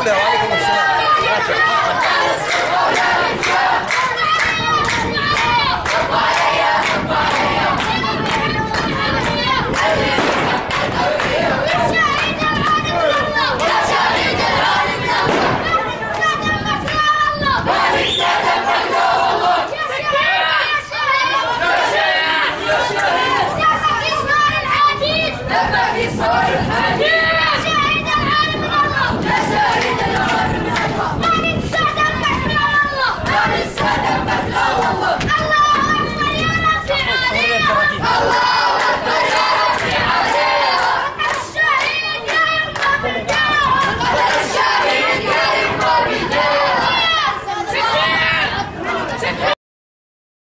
Olha, que não